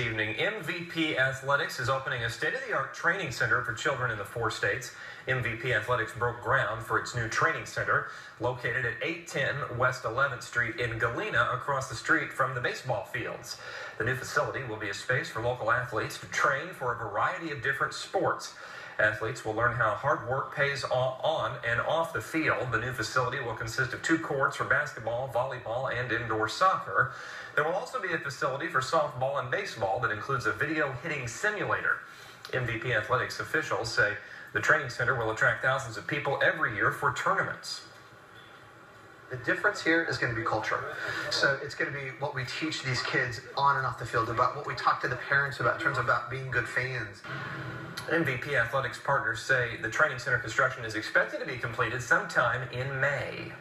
evening. MVP Athletics is opening a state of the art training center for children in the four states. MVP Athletics broke ground for its new training center located at 810 West 11th Street in Galena, across the street from the baseball fields. The new facility will be a space for local athletes to train for a variety of different sports. Athletes will learn how hard work pays on and off the field. The new facility will consist of two courts for basketball, volleyball, and indoor soccer. There will also be a facility for softball and baseball that includes a video hitting simulator. MVP Athletics officials say the training center will attract thousands of people every year for tournaments. The difference here is going to be culture. So it's going to be what we teach these kids on and off the field about what we talk to the parents about in terms of about being good fans. MVP Athletics partners say the training center construction is expected to be completed sometime in May.